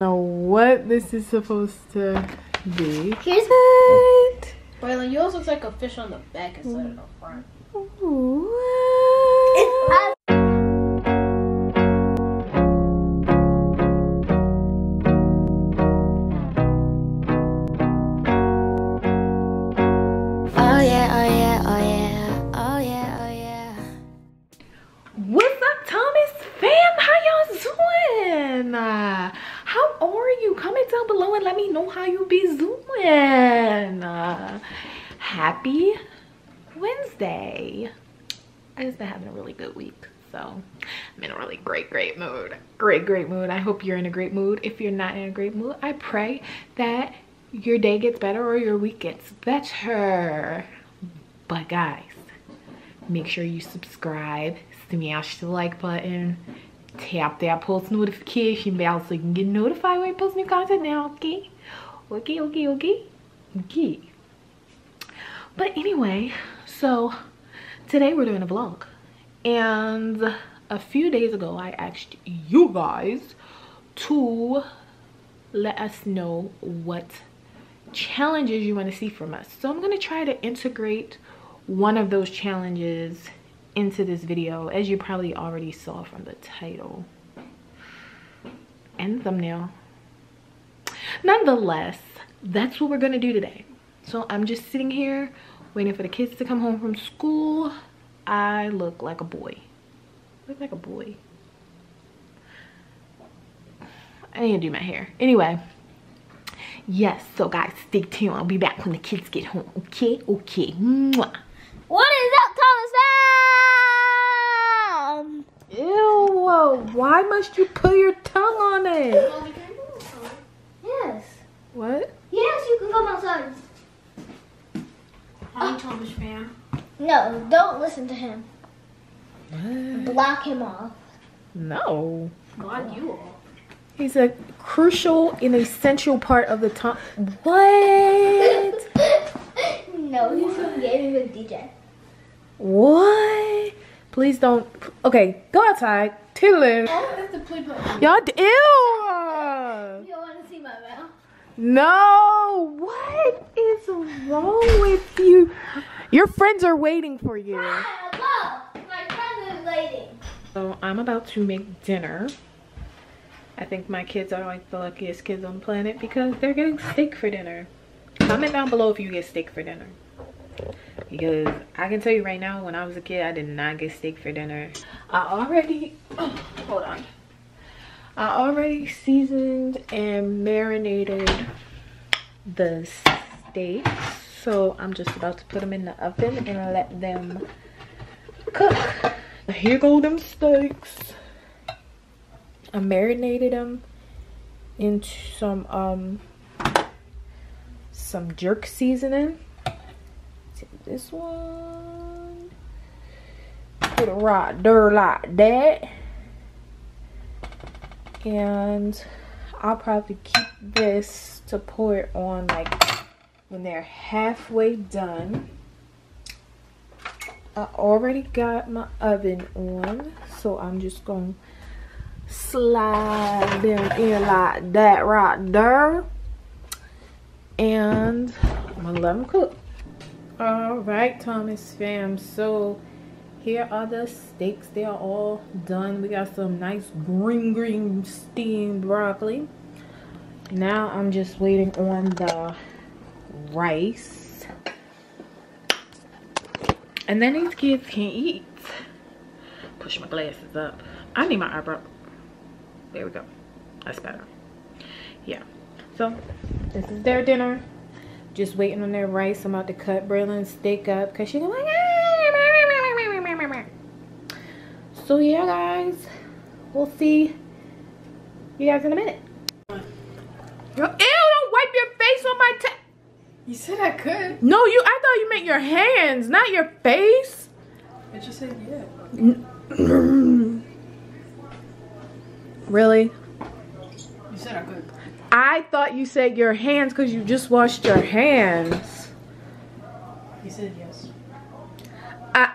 know what this is supposed to be. Here's What? Braylon, yours looks like a fish on the back instead of the front. What? How you be doing. Uh, happy Wednesday. I just been having a really good week, so I'm in a really great, great mood. Great, great mood. I hope you're in a great mood. If you're not in a great mood, I pray that your day gets better or your week gets better. But guys, make sure you subscribe smash the like button tap that post notification bell so you can get notified when I post new content now okay okay okay okay okay but anyway so today we're doing a vlog. And a few days ago i asked you guys to let us know what challenges you want to see from us. So i'm going to try to integrate one of those challenges into this video as you probably already saw from the title and thumbnail nonetheless that's what we're gonna do today. So i'm just sitting here waiting for the kids to come home from school. I look like a boy. Look like a boy. I need to do my hair. Anyway yes so guys stay tuned i'll be back when the kids get home okay? Okay Mwah. What is up, Thomas fam? Ew, why must you put your tongue on it? Yes. What? Yes, you can come outside. Hi, Thomas fam. No, don't listen to him. What? Block him off. No. Block you all. He's a crucial and essential part of the time. What? no, he's from gaming with DJ. What? Please don't. Okay, go outside. Tiddling. Oh, that's the play button. Y'all, d- ew. You don't want to see my mouth? No. What is wrong with you? Your friends are waiting for you. Hello, my friend is waiting. So I'm about to make dinner. I think my kids are like the luckiest kids on the planet because they're getting steak for dinner. Comment down below if you get steak for dinner. Because I can tell you right now, when I was a kid, I did not get steak for dinner. I already, hold on. I already seasoned and marinated the steaks. So I'm just about to put them in the oven and let them cook. Here go them steaks. I marinated them into some um some jerk seasoning. Take this one. Put it right there like that. And I'll probably keep this to pour it on like when they're halfway done. I already got my oven on, so I'm just gonna slide them in like that right there. And I'm gonna let them cook. All right, Thomas fam. So here are the steaks. They are all done. We got some nice green, green steamed broccoli. Now I'm just waiting on the rice. And then these kids can't eat. Push my glasses up. I need my eyebrow. There we go. That's better. Yeah. So this is their dinner. Just waiting on their rice. I'm about to cut Braylon's steak up because she's like, "Ah." so yeah, guys. We'll see you guys in a minute. Ew! Don't wipe your face on my. ta- You said I could. no, you. I thought you meant your hands, not your face. I just said yeah. really? You said I could. I thought you said your hands because you just washed your hands. You said yes. I.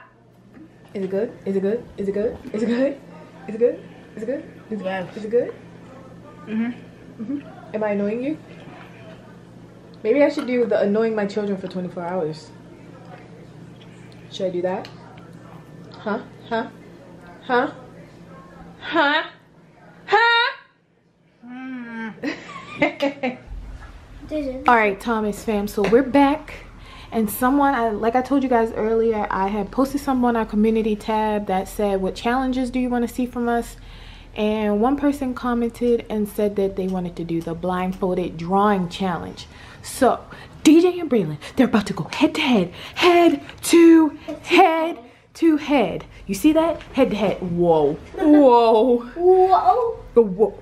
Is it good? Is it good? Is it good? Is it good? Is it good? Is it good? Is it, Yes. is it good? Mm-hmm. Am I annoying you? Maybe I should do the annoying my children for 24 hours. Should I do that? Huh? Huh? Huh? Huh? Huh? All right, Thomas fam. So we're back, and someone, I like I told you guys earlier, I had posted some on our community tab that said, "What challenges do you want to see from us?" And one person commented and said that they wanted to do the blindfolded drawing challenge. So DJ and Braylon, they're about to go head to head, head to head to head. You see that? Head to head. Whoa, whoa, Whoa. whoa.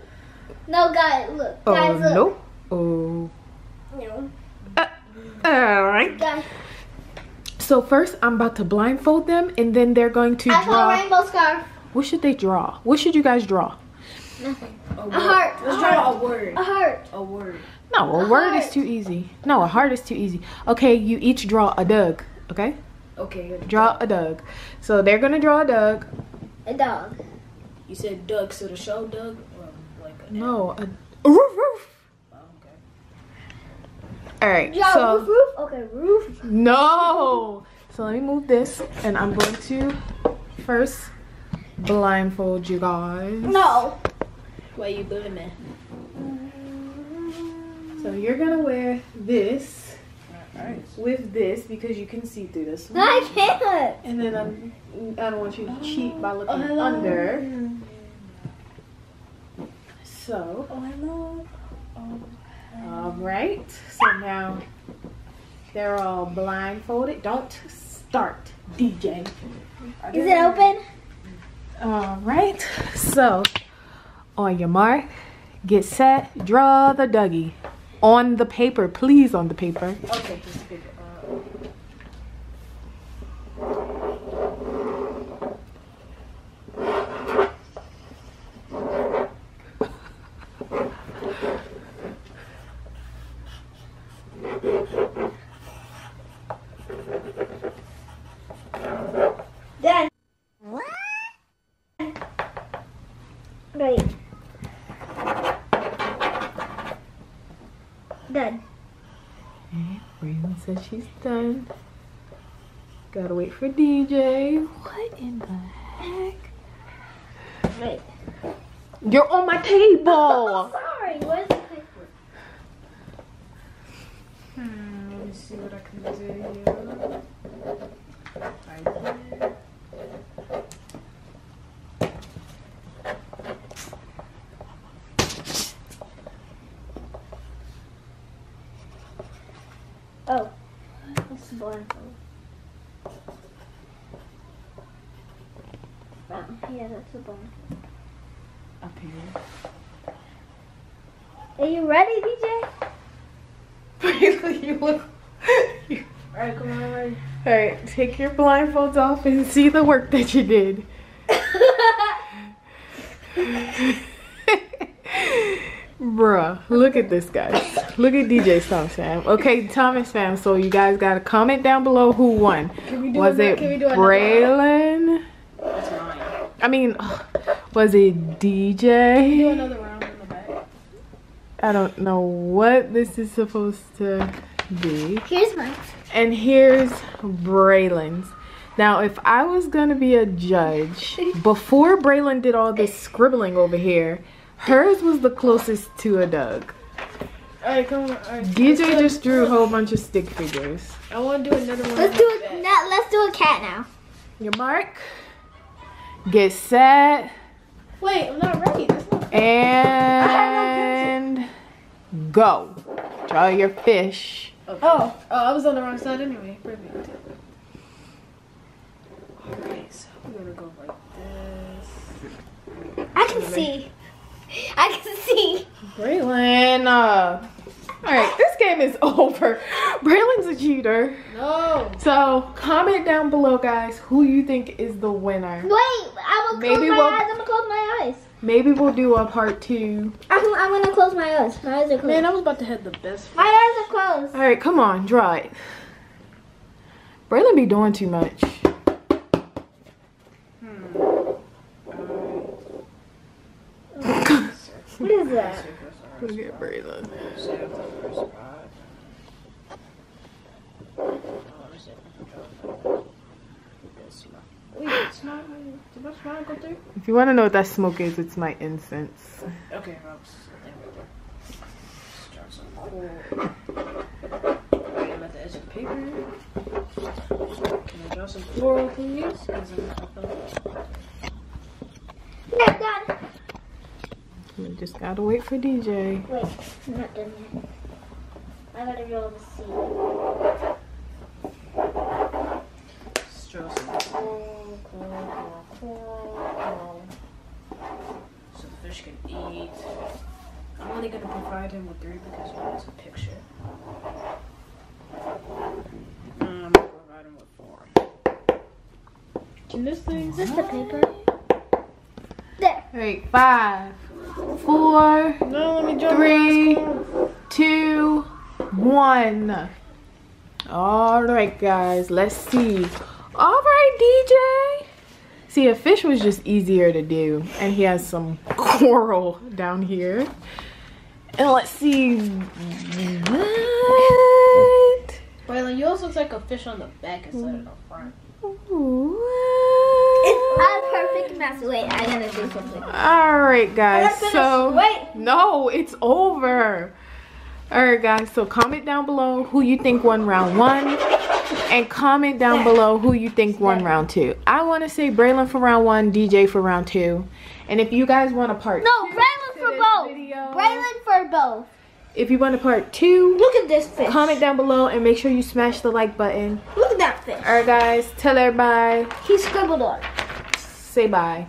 No, guys, look. Oh Guys, look. no. Oh. No. All right. Guys, So first, I'm about to blindfold them, and then they're going to I draw. rainbow scarf. What should they draw? What should you guys draw? Nothing. A, A heart. Let's a draw heart. a word. A heart. A word. No, a A word is too easy. No, a heart is too easy. Okay, you each draw a dog. Okay, Okay. draw a dog. So they're gonna draw a dog. A dog. You said Doug, so the show dog. Or like a No, a, a roof roof. Oh. All right. Yeah, so roof, roof. Okay, roof. no. So let me move this, and I'm going to first blindfold you guys. No. Why you doing that? So you're gonna wear this Alright. with this because you can see through this one. I can't. And then I'm, I don't want you to cheat by looking Oh, under. So, Oh, hello. Oh, all right. So now they're all blindfolded. Don't start, DJ. Is it open? All right. So, on your mark, get set, draw the Dougie. On the paper, please, on the paper. Okay, Done. Braylon says she's done. Gotta wait for DJ. What in the heck? Right. You're on my table. Sorry. Where's the paper? Hmm, let me see what I can do here. Right there. Oh. That's the blindfold. Oh, yeah, that's the blindfold. Up here. Are you ready, DJ? Braylon, you look. Alright, come on, ready. All right, take your blindfolds off and see the work that you did. Bruh, look at this, guys. Look at DJ Thomas fam. Okay, Thomas fam. So you guys got to comment down below who won. Can we do Was it another- Braylon? That's mine. I mean, was it Do DJ? another round in the back. I don't know what this is supposed to be. Here's mine. And here's Braylon's. Now, if I was gonna be a judge, before Braylon did all this scribbling over here, hers was the closest to a Doug. Alright, come on. Alright. DJ just drew a whole bunch of stick figures. I want to do another one. Let's do the it. let's do a cat now. Your mark. Get set. Wait, I'm not ready. That's not. And go. Draw your fish. Oh, oh, I was on the wrong side anyway. Perfect. Alright, so we're gonna go like this. I can see. I can see. Braylon. Uh, all right, this game is over. Braylon's a cheater. No. So comment down below, guys, who you think is the winner. Wait, I'm gonna close Maybe my we'll- eyes. I'm gonna close my eyes. Maybe we'll do a part two. I'm, I'm gonna close my eyes. My eyes are closed. Man, I was about to have the best. my eyes are closed. All right, come on, draw it. Braylon be doing too much. Hmm, what is that? Look at Braylon. Save the first five. Oh, is it? It's not. Wait, it's not. Did my go through? If you want to know what that smoke is, it's my incense. Okay, Rob's. There we. Start some cool. Wait, I'm at the edge of the paper. Can I draw some floral, please? 'Cause I'm- I feel- Yeah, done. We just gotta wait for DJ. Wait, I'm not done yet. I gotta draw the seed. Let's draw some coral, coral, coral, coral, coral. So the fish can eat. I'm only gonna provide him with three because he wants a picture. Um, I'm gonna provide him with four. Can this thing? Is this the paper? There. Alright, five, four, No, let me draw Three. the last coral. two, one. Alright, guys, let's see. Alright, DJ. See, a fish was just easier to do, and he has some coral down here. And let's see. What? Braylon, yours looks like a fish on the back instead of the front. What? It's a perfect mess. Wait, I gotta do something. Alright, guys, so. Wait. No, it's over. Alright, guys, so comment down below who you think won round one. And comment down below who you think won round two. I want to say Braylon for round one, DJ for round two. And if you guys want a part No, Braylon for both. video, Braylon for both. if you want a part two, Look at this fish. comment down below and make sure you smash the like button. Look at that fish. Alright, guys, tell everybody, He scribbled on. say bye.